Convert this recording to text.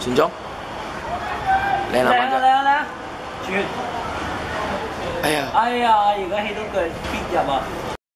前中，嚟啦！嚟啊嚟啊嚟啊！转、哎呀！哎呀！而家起到佢必入啊！